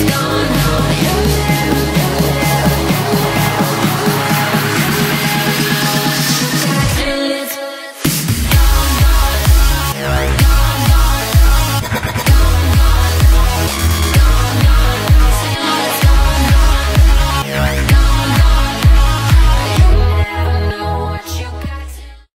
it's gone.